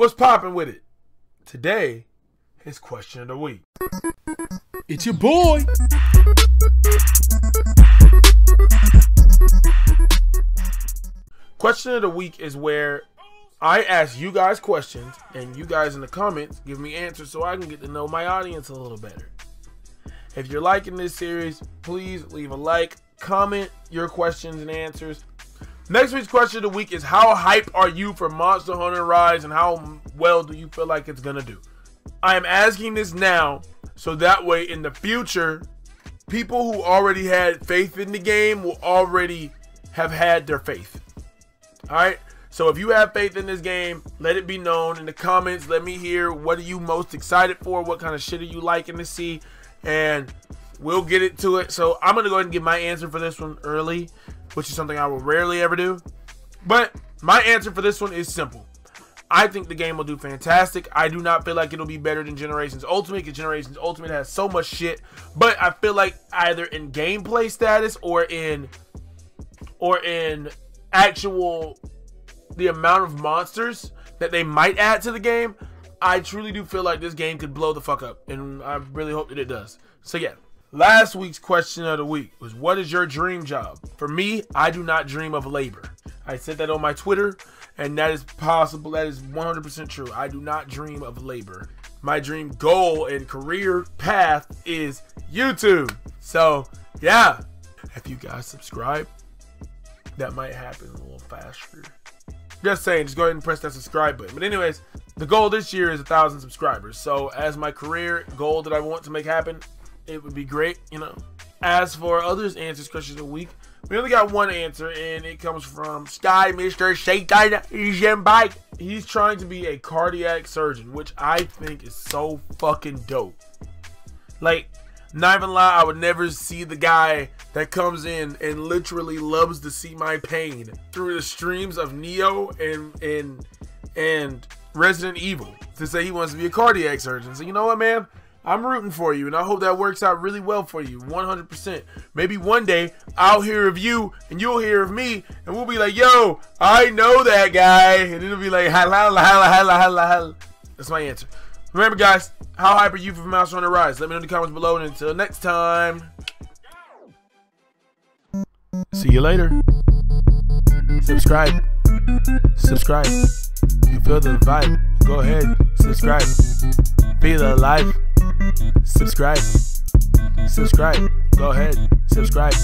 What's popping with it? Today is question of the week. It's your boy. Question of the week is where I ask you guys questions and you guys in the comments give me answers so I can get to know my audience a little better. If you're liking this series, please leave a like, comment your questions and answers. Next week's question of the week is how hype are you for Monster Hunter Rise and how well do you feel like it's gonna do? I am asking this now so that way in the future, people who already had faith in the game will already have had their faith. Alright? So if you have faith in this game, let it be known in the comments. Let me hear what are you most excited for? What kind of shit are you liking to see? And we'll get it to it. So I'm gonna go ahead and give my answer for this one early, which is something I will rarely ever do. But my answer for this one is simple. I think the game will do fantastic. I do not feel like it'll be better than Generations Ultimate because Generations Ultimate has so much shit. But I feel like either in gameplay status or in or in actual the amount of monsters that they might add to the game, I truly do feel like this game could blow the fuck up, and I really hope that it does. So yeah, last week's question of the week was, "What is your dream job?" For me, I do not dream of labor. I said that on my Twitter, and that is possible. That is 100% true. I do not dream of labor. My dream goal and career path is YouTube. So yeah, if you guys subscribe, that might happen a little faster. Just saying, just go ahead and press that subscribe button. But anyways, the goal this year is a thousand subscribers. So as my career goal that I want to make happen, it would be great, you know. As for others answers questions of the week, we only got one answer, and it comes from Sky Mr. Satan Bike. He's trying to be a cardiac surgeon, which I think is so fucking dope. Like, not even lie, I would never see the guy that comes in and literally loves to see my pain through the streams of Nioh and and and Resident Evil to say he wants to be a cardiac surgeon. So you know what, man? I'm rooting for you, and I hope that works out really well for you, 100%. Maybe one day I'll hear of you, and you'll hear of me, and we'll be like, "Yo, I know that guy," and it'll be like, "Hala, hala, hala, hala, hala." That's my answer. Remember, guys, how hype are you for Monster Hunter Rise? Let me know in the comments below, and until next time, see you later. Subscribe. Subscribe. You feel the vibe? Go ahead, subscribe. Feel alive. Subscribe. Subscribe. Go ahead, subscribe.